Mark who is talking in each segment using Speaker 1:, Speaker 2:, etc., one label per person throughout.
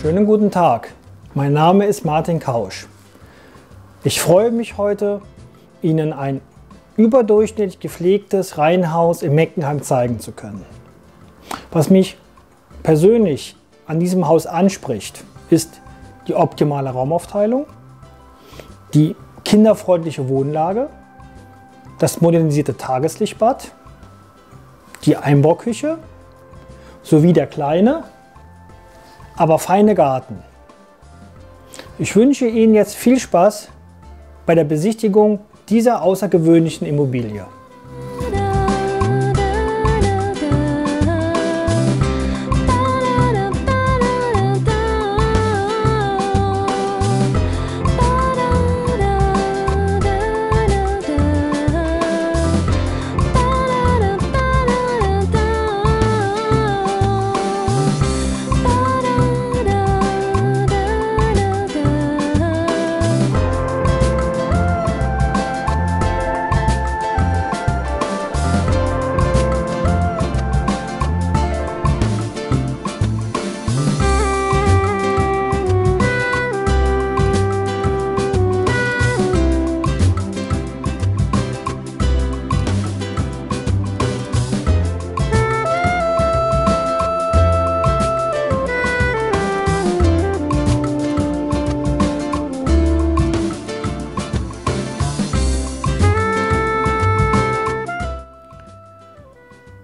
Speaker 1: Schönen guten Tag. Mein Name ist Martin Kausch. Ich freue mich heute, Ihnen ein überdurchschnittlich gepflegtes Reihenhaus in Meckenheim zeigen zu können. Was mich persönlich an diesem Haus anspricht, ist die optimale Raumaufteilung, die kinderfreundliche Wohnlage, das modernisierte Tageslichtbad, die Einbauküche sowie der kleine, aber feine Garten. Ich wünsche Ihnen jetzt viel Spaß bei der Besichtigung dieser außergewöhnlichen Immobilie.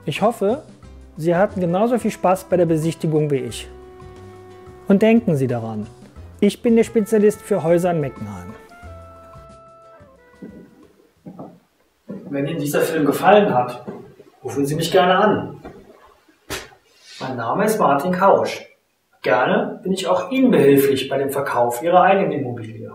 Speaker 1: Ich hoffe, Sie hatten genauso viel Spaß bei der Besichtigung wie ich. Und denken Sie daran, ich bin der Spezialist für Häuser in Meckenheim. Wenn Ihnen dieser Film gefallen hat, rufen Sie mich gerne an. Mein Name ist Martin Kausch. Gerne bin ich auch Ihnen behilflich bei dem Verkauf Ihrer eigenen Immobilie.